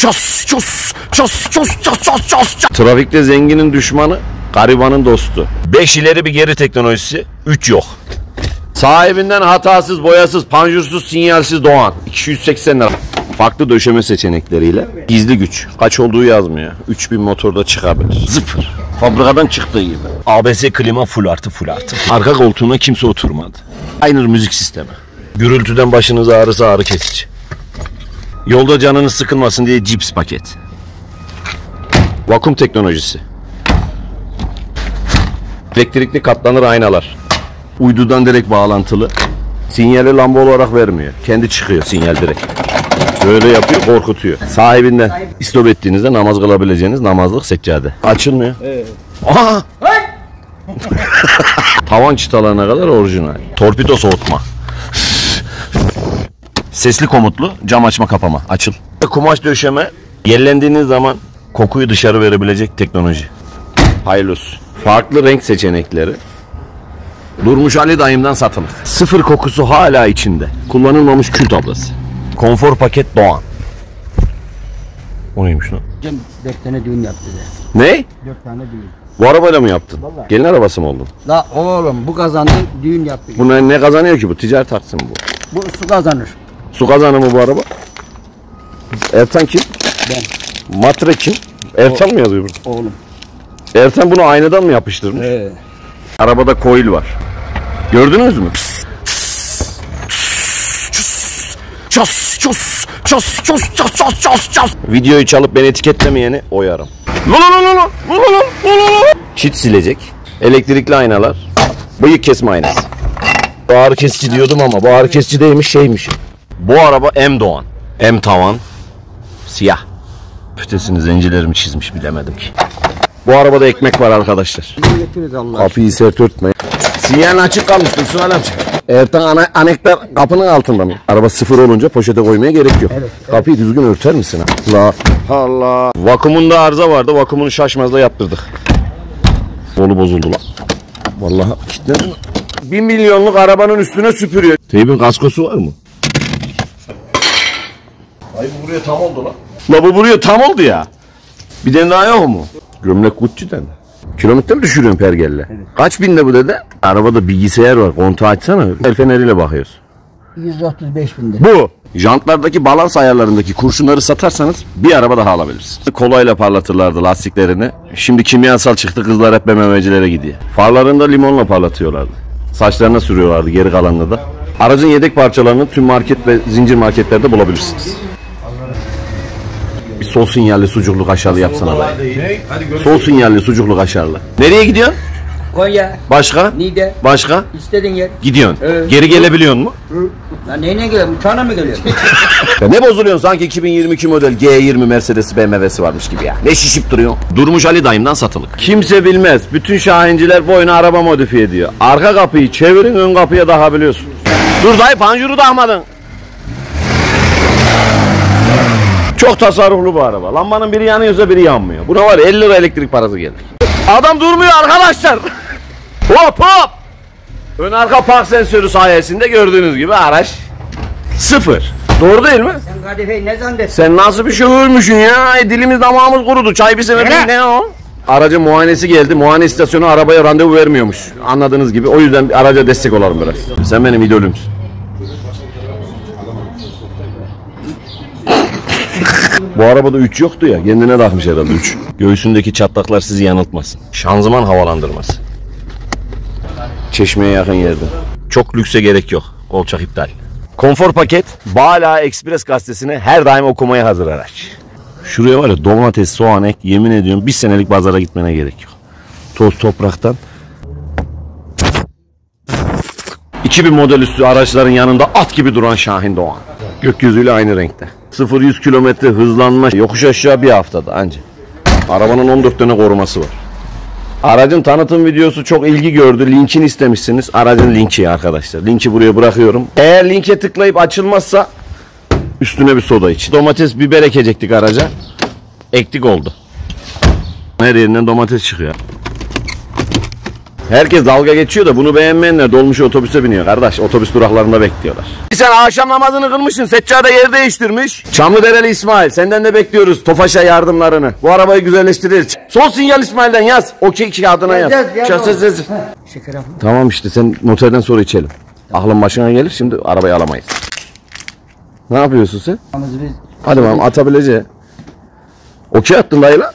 Ços ços ços ços ços ços ços. Trafikte zenginin düşmanı, garibanın dostu. 5 ileri bir geri teknolojisi, 3 yok. Sahibinden hatasız, boyasız, panjursuz, sinyalsiz doğan. 280 lira. Farklı döşeme seçenekleriyle. Gizli güç. Kaç olduğu yazmıyor. 3000 motorda çıkabilir. Sıfır. Fabrikadan çıktığı gibi. ABS klima full artı full artı. Arka koltuğuna kimse oturmadı. Aynı müzik sistemi. Gürültüden başınız ağrısa ağrı kesici. Yolda canınız sıkılmasın diye cips paket. Vakum teknolojisi. Elektrikli katlanır aynalar. Uydudan direkt bağlantılı. Sinyali lamba olarak vermiyor. Kendi çıkıyor sinyal direkt. Böyle yapıyor korkutuyor. Sahibinden istop ettiğinizde namaz kılabileceğiniz namazlık seccade. Açılmıyor. Aha! Tavan çıtalarına kadar orijinal. Torpido soğutma. Sesli komutlu cam açma kapama. Açıl. Kumaş döşeme. Yerlendiğiniz zaman kokuyu dışarı verebilecek teknoloji. Hayırlı olsun. Farklı renk seçenekleri. Durmuş Ali dayımdan satılık. Sıfır kokusu hala içinde. Kullanılmamış kül tablası. Konfor paket Doğan. O neymiş lan? Cem dört tane düğün yaptı de. Ne? Dört tane düğün. Bu arabayla mı yaptın? Vallahi. Gelin arabası mı oldun? La oğlum bu kazandı düğün yaptı. Bu ne, ne kazanıyor ki bu? Ticaret mi bu? Bu su kazanır. Su kazanı mı bu araba? Ertan kim? Ben. Matre kim? Ertan mı yazıyor burada? Oğlum. Ertan bunu aynadan mı yapıştırmış? Ee, Arabada coil var. Gördünüz mü? Ços ços ços ços ços ços ços ços. Videoyu çalıp beni etiketlemeyeni oyarım. Çit silecek. Elektrikli aynalar. Bıyık kesme aynası. Bu ağrı kesici diyordum ama bu ağrı kesici değilmiş şeymiş. Bu araba M Doğan. M tavan. Siyah. Ötesini zencilerimi çizmiş bilemedim ki. Bu arabada ekmek var arkadaşlar. Kapıyı sert örtme. Sinyal açık kalmış Dursun Ali amca. Ertan ana, anektar kapının altında mı? Araba sıfır olunca poşete koymaya gerek yok. Kapıyı düzgün örter misin? Allah Allah. Vakumunda arıza vardı. Vakumunu şaşmazda yaptırdık. Kolu bozuldu lan. Vallahi kilitlendi mi? Bir milyonluk arabanın üstüne süpürüyor. Teybin kaskosu var mı? Ay bu buraya tam oldu lan. La bu buraya tam oldu ya. Bir tane daha yok mu? Gömlek Gucci'den. Kilometre mi düşürüyorsun pergelle? Kaç binde bu dede? Arabada bilgisayar var. Kontağı açsana. El feneriyle bakıyoruz. 135 binde. Bu. Jantlardaki balans ayarlarındaki kurşunları satarsanız bir araba daha alabilirsiniz. Kolayla parlatırlardı lastiklerini. Şimdi kimyasal çıktı kızlar hep BMW'cilere gidiyor. Farlarını da limonla parlatıyorlardı. Saçlarına sürüyorlardı geri kalanını da. Aracın yedek parçalarını tüm market ve zincir marketlerde bulabilirsiniz. Bir sol sinyalli sucuklu kaşarlı yapsana be. Sol sinyalli sucuklu kaşarlı. Nereye gidiyorsun? Konya, Başka? Niğde, Başka? istediğin yer. Gidiyorsun. Evet. Geri gelebiliyor mu? Lan neyine geliyor? Uçağına mı geliyor? Ya ne bozuluyorsun sanki 2022 model G20 Mercedes BMW'si varmış gibi ya. Ne şişip duruyor? Durmuş Ali dayımdan satılık. Kimse bilmez. Bütün şahinciler boyuna araba modifiye ediyor. Arka kapıyı çevirin ön kapıya takabiliyorsun. Dur dayı panjuru takmadın. Çok tasarruflu bu araba. Lambanın biri yanıyorsa biri yanmıyor. Buna var ya 50 lira elektrik parası gelir. Adam durmuyor arkadaşlar. hop hop. Ön arka park sensörü sayesinde gördüğünüz gibi araç sıfır. Doğru değil mi? Sen kadifeyi ne zannettin? Sen nasıl bir şoförmüşsün ya? Ay, dilimiz damağımız kurudu. Çay bir sebebi ne o? Aracın muayenesi geldi. Muayene istasyonu arabaya randevu vermiyormuş. Anladığınız gibi. O yüzden araca destek olalım biraz. Sen benim idolümsün. Bu arabada 3 yoktu ya. Kendine takmış herhalde 3. Göğsündeki çatlaklar sizi yanıltmasın. Şanzıman havalandırması. Çeşmeye yakın yerde. Çok lükse gerek yok. Kolçak iptal. Konfor paket Bala Express gazetesini her daim okumaya hazır araç. Şuraya var ya domates, soğan ek yemin ediyorum bir senelik pazara gitmene gerek yok. Toz topraktan. 2000 model üstü araçların yanında at gibi duran Şahin Doğan. Gökyüzüyle aynı renkte. 0-100 kilometre hızlanma yokuş aşağı bir haftada anca. Arabanın 14 tane koruması var. Aracın tanıtım videosu çok ilgi gördü. Linkini istemişsiniz. Aracın linki arkadaşlar. Linki buraya bırakıyorum. Eğer linke tıklayıp açılmazsa üstüne bir soda iç. Domates biber ekecektik araca. Ektik oldu. Her yerinden domates çıkıyor. Herkes dalga geçiyor da bunu beğenmeyenler dolmuş otobüse biniyor kardeş. Otobüs duraklarında bekliyorlar. Sen akşam namazını kılmışsın. Seccade yer değiştirmiş. Çamlıdereli İsmail senden de bekliyoruz Tofaş'a yardımlarını. Bu arabayı güzelleştiririz. Son sinyal İsmail'den yaz. Okey kağıdına yaz. Yaz, yaz, yaz. Şeker. Tamam işte sen motordan sonra içelim. Aklın başına gelir şimdi arabayı alamayız. Ne yapıyorsun sen? Hadi bakalım atabileceği. Okey attın dayı lan.